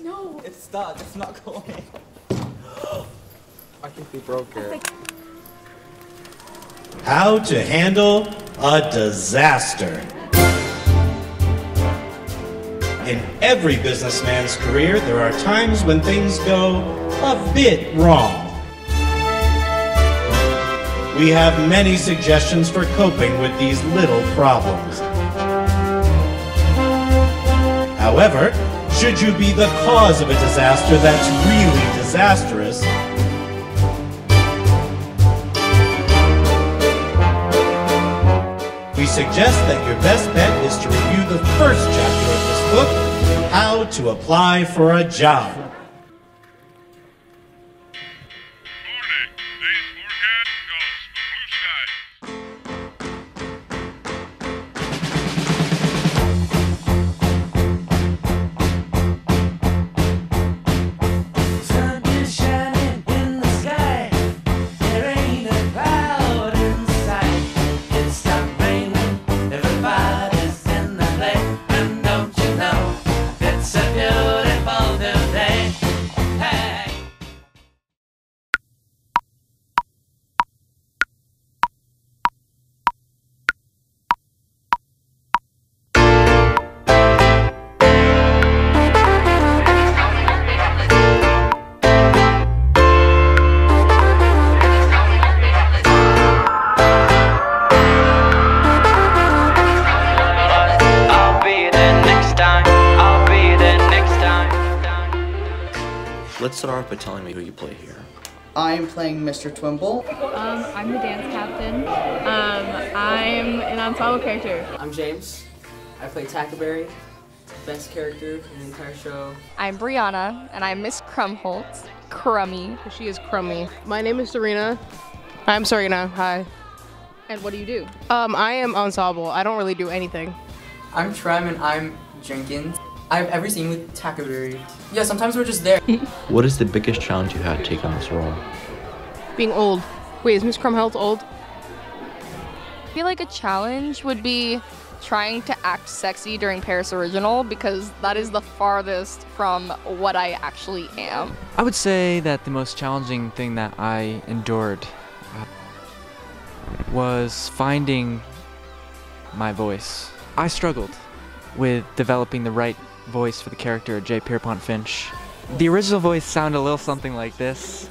No. It's stuck. It's not going. I think we broke it. How to handle a disaster. In every businessman's career, there are times when things go a bit wrong. We have many suggestions for coping with these little problems. However, should you be the cause of a disaster that's really disastrous, we suggest that your best bet is to review the first chapter of this book, How to Apply for a Job. Let's start off by telling me who you play here. I'm playing Mr. Twimble. Um, I'm the dance captain. Um, I'm an ensemble character. I'm James. I play Tackaberry, best character in the entire show. I'm Brianna, and I'm Miss Krumholtz. Crummy. She is crummy. My name is Serena. I'm Serena. Hi. And what do you do? Um, I am ensemble. I don't really do anything. I'm Trem and I'm Jenkins. I have ever seen with Tackaberry. Yeah, sometimes we're just there. What is the biggest challenge you had to take on this role? Being old. Wait, is Miss Krumholtz old? I feel like a challenge would be trying to act sexy during Paris Original because that is the farthest from what I actually am. I would say that the most challenging thing that I endured uh, was finding my voice. I struggled with developing the right voice for the character J. Pierpont Finch. The original voice sounded a little something like this.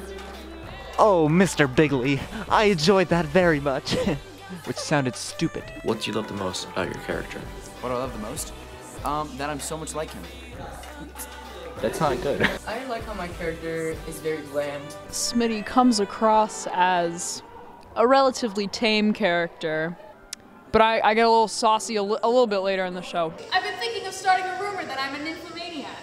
Oh, Mr. Biggley, I enjoyed that very much. Which sounded stupid. What do you love the most about your character? What do I love the most? Um, that I'm so much like him. That's not good. I like how my character is very bland. Smitty comes across as a relatively tame character, but I, I get a little saucy a, li- a little bit later in the show. I've been thinking of starting a rumor that I'm a nymphomaniac.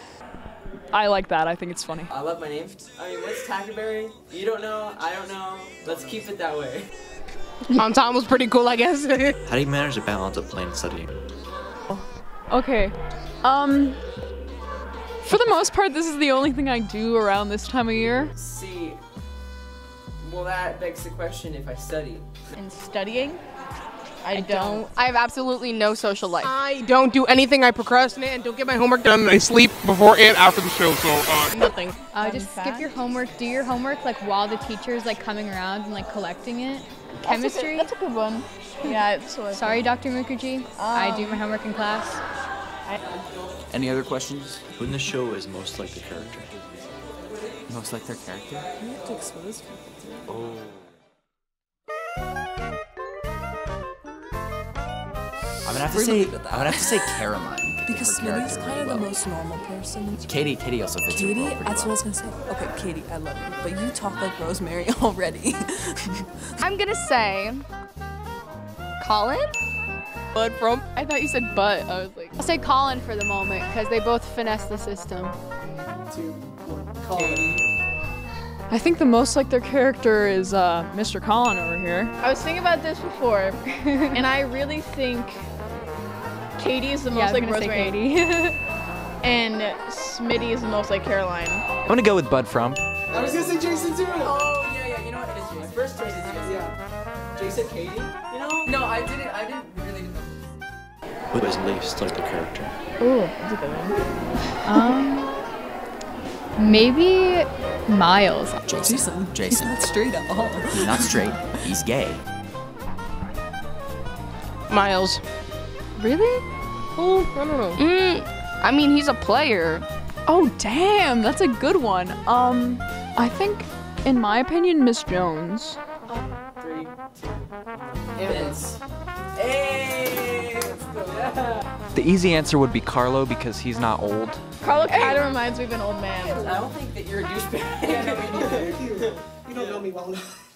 I like that. I think it's funny. I love my name. I mean, what's Tackaberry? You don't know, I don't know. Let's keep it that way. Ensemble's pretty cool, I guess. How do you manage the balance of playing and studying? Okay. Um. For the most part, this is the only thing I do around this time of year. See, well, that begs the question if I study. And studying? I don't. I have absolutely no social life. I don't do anything. I procrastinate and don't get my homework done. I sleep before and after the show, so uh, nothing. Uh, just skip your homework, do your homework like while the teacher's like coming around and like collecting it. Chemistry. That's a good one. Yeah. It's, sorry, Dr. Mukherjee. I do my homework in class. Any other questions? Who in the show is most like the character? Most like their character? You have to expose Oh. I'm gonna have to say. I'm gonna have to say Caroline. Because her Smitty's kind really of the most normal person. Katie, Katie also fits the Katie, role pretty that's what I was gonna say. Okay, Katie, I love you, but you talk like Rosemary already. I'm gonna say Colin. Bud from? I thought you said butt. I was like, I'll say Colin for the moment because they both finesse the system. Colin. I think the most like their character is uh, Mr. Colin over here. I was thinking about this before, and I really think Katie is the most Yeah, like gonna Rosemary. Katie. and Smitty is the most like Caroline. I'm gonna go with Bud Frump. I was gonna say Jason too. Oh yeah, yeah. You know what? It is Jason. First choice is Jason. Yeah. Jason, Katie. You know? No, I didn't. I didn't really. Know. Who is least like the character? Ooh, that's a good one. Um, Maybe Miles. Jason. Jason. Not straight at all. He's not straight. He's gay. Miles. Really? Oh, I don't know. Mm, I mean, he's a player. Oh, damn, that's a good one. Um, I think, in my opinion, Miss Jones. Three, two, Evans. Hey. Yeah. The easy answer would be Carlo because he's not old. Carlo kind of reminds me of an old man. I don't think that you're a douchebag. You don't know me well enough.